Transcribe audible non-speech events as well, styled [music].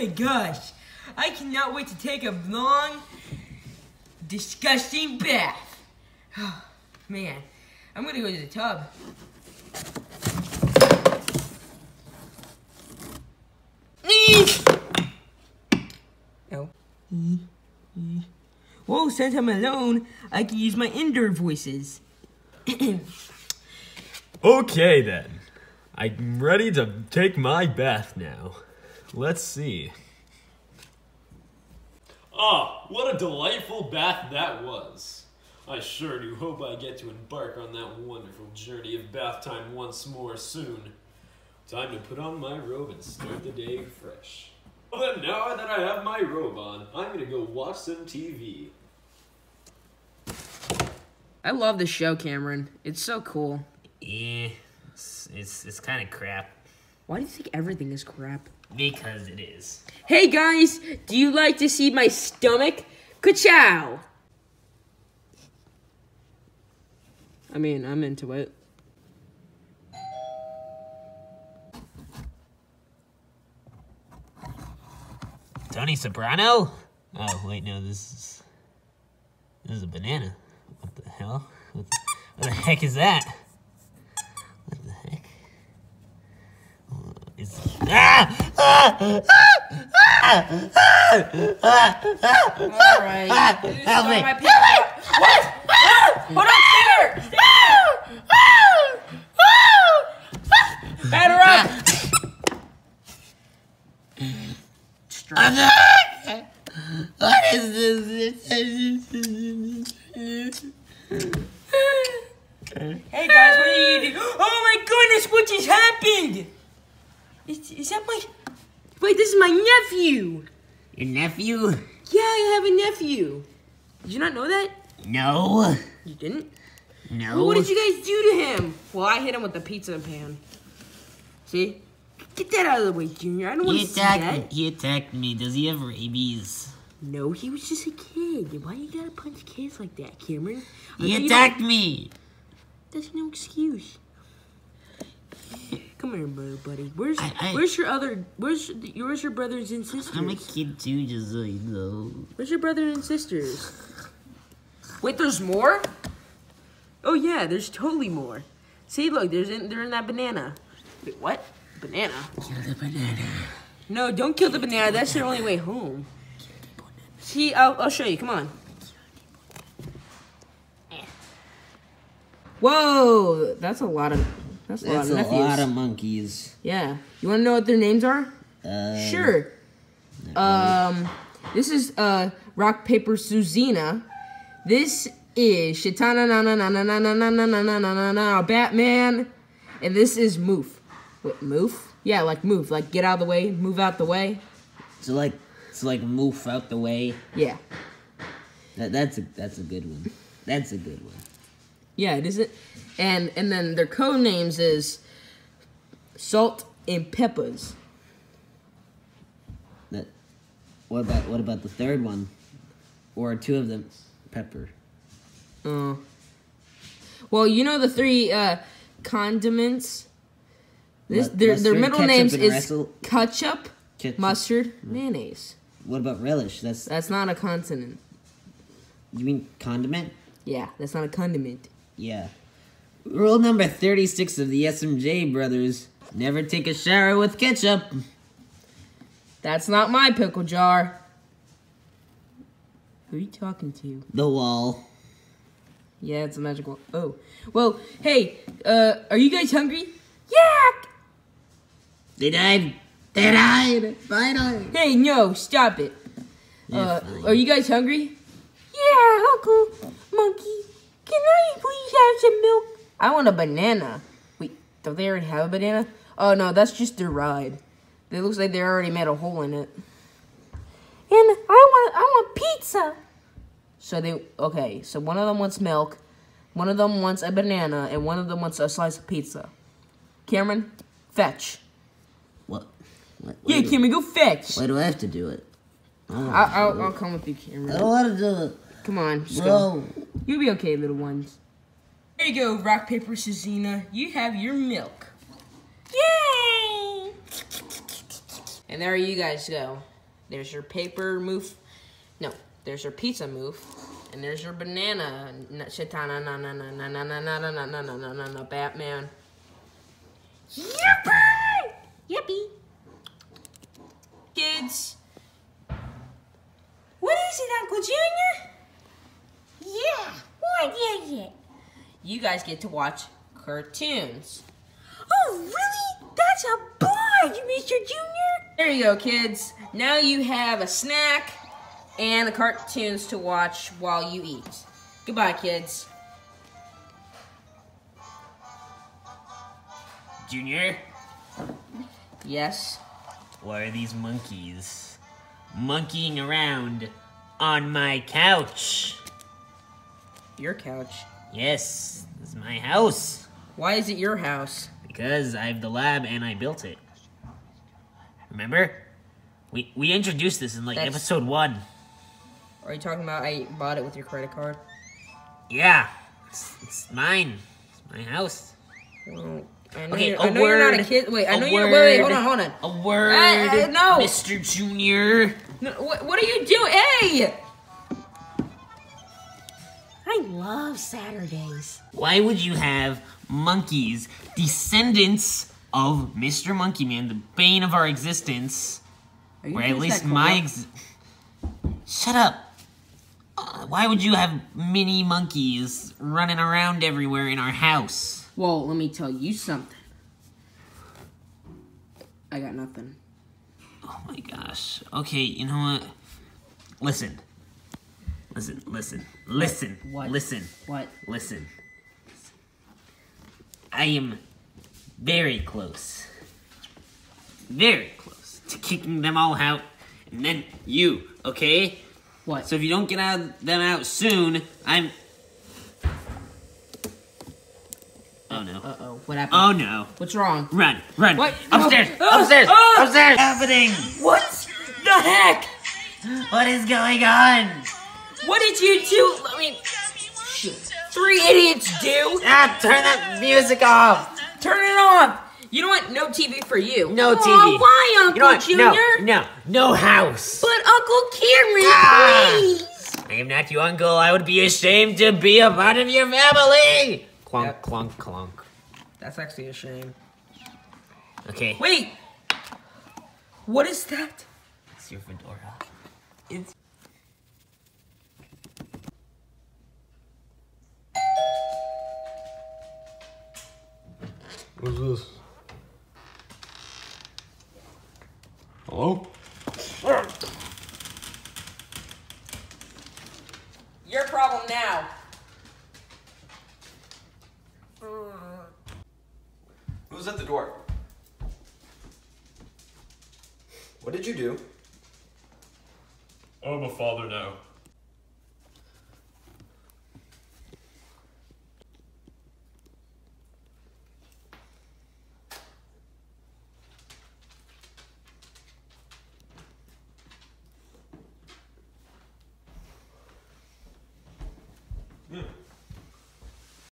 my gosh. I cannot wait to take a long, disgusting bath. Oh, man, I'm gonna go to the tub. Oh. Whoa, since I'm alone, I can use my indoor voices. [clears throat] Okay then. I'm ready to take my bath now. Let's see. Ah, what a delightful bath that was. I sure do hope I get to embark on that wonderful journey of bath time once more soon. Time to put on my robe and start the day fresh. Well then, now that I have my robe on, I'm gonna go watch some TV. I love the show, Cameron. It's so cool. Yeah, it's it's, it's kind of crap Why do you think everything is crap? Because it is. Hey guys, do you like to see my stomach? Ka-chow! I mean, I'm into it. Tony Soprano? Oh wait, no, this is this is a banana. What the hell? What the, what the heck is that? What the heck? Uh, Is ah! Ah! Alright. Help me! What? Hold on, here! Batter up! What is this? Hey guys, what are you doing? Oh my goodness, what just happened? Is, is that my... Wait, this is my nephew! Your nephew? Yeah, I have a nephew. Did you not know that? No. You didn't? No. Well, what did you guys do to him? Well, I hit him with the pizza pan. See? Get that out of the way, Junior. I don't want He to see that. attacked, he attacked me. Does he have rabies? No, he was just a kid. Why you gotta punch kids like that, Cameron? He attacked me. That's no excuse. Come here, bro, buddy. Where's I- I- Where's your other? Where's where's your brothers and sisters? I'm a kid too, just so you know. Where's your brothers and sisters? Wait, there's more? Oh yeah, there's totally more. See, look, there's in, they're in that banana. Wait, what? Banana? Kill the banana. No, don't kill the banana. That's their only way home. See, I'll, I'll show you. Come on. Whoa, that's a lot of that's a That's lot of nephews. lot of monkeys. yeah, you want to know what their names are? Uh, Sure. Um, this is uh rock paper Suzina. This is Shitana na na na na na na na na na na na na na Batman, and this is Moof. What Moof? Yeah, like move, like get out of the way, move out the way. So like, so like, move out the way. Yeah, That, that's a that's a good one. That's a good one. Yeah, it isn't. And and then their code names is Salt and Peppers. That. What about what about the third one? Or two of them? Pepper. Uh, well, you know the three uh, condiments. This Mu- their their middle names is ketchup, Ketchup. mustard, mayonnaise. What about relish? That's That's not a consonant. you mean condiment? Yeah, that's not a condiment. Yeah. Rule number thirty-six of the SMJ brothers: never take a shower with ketchup. That's not my pickle jar. Who are you talking to? The wall. Yeah, it's a magical. Wall. Oh, well, hey, uh, are you guys hungry? Yeah. They died. They died. Finally. Hey, no, stop it. Uh, are you guys hungry? Yeah, Uncle Monkey. Can I please have some milk? I want a banana. Wait, don't they already have a banana? Oh no, that's just their ride. It looks like they already made a hole in it. And I want, I want pizza. So they, okay, so one of them wants milk, one of them wants a banana, and one of them wants a slice of pizza. Cameron, fetch. What? What? Yeah, why Cameron, go fetch. Why do I have to do it? I I, I'll, I'll come with you, Cameron. I don't want to do it, Come on, just go. You'll be okay, little ones. There you go, rock paper Suzina. You have your milk. Yay! And there you guys go. There's your paper move. No, there's your pizza move. And there's your banana. n- Shitana na na na na na na na na na na na na na na Batman. Yippee! Yippee! Kids. What is it, Uncle Junior? Yeah, what is it? You guys get to watch cartoons. Oh, really? That's a barge, Mr. Junior. There you go, kids. Now you have a snack and the cartoons to watch while you eat. Goodbye, kids. Junior, Yes. why are these monkeys monkeying around on my couch? Your couch. Yes, this is my house. Why is it your house? Because I have the lab and I built it. Remember? We we introduced this in like That's- episode one. Are you talking about I bought it with your credit card? Yeah. It's, it's mine. It's my house. Well, I know, Okay, you're, a I know you're not a word, kid. Wait, I know you're. Wait, wait, hold on, hold on. A word, Uh, uh, no. Mr. Junior. No, what, what are you doing? Hey! I love Saturdays. Why would you have monkeys, descendants of Mr. Monkey Man, the bane of our existence, or at least my corrupt? ex- Shut up. Uh, why would you have mini monkeys running around everywhere in our house? Well, let me tell you something. I got nothing. Oh my gosh. Okay, you know what? Listen. Listen, listen, listen, What? listen, What? listen. I am very close. Very close to kicking them all out. And then you, okay? What? So if you don't get out them out soon, I'm Oh no. Uh oh. What happened? Oh no. What's wrong? Run, run. What? Upstairs, Oh, [gasps] upstairs, oh, upstairs. happening? What the heck? What is going on? What did you do? I mean. Three idiots do. Ah, turn that music off. Turn it off. You know what? No TV for you. No Aw, TV. why, Uncle You know what? Junior? No, no, no house. But Uncle Cameron, Ah. please. I am not your uncle. I would be ashamed to be a part of your family. Clunk, Yep. clunk, clunk. That's actually a shame. Okay. Wait. What is that? It's your fedora. It's What's this? Hello? Your problem now. Who's at the door? What did you do? I'm a father now.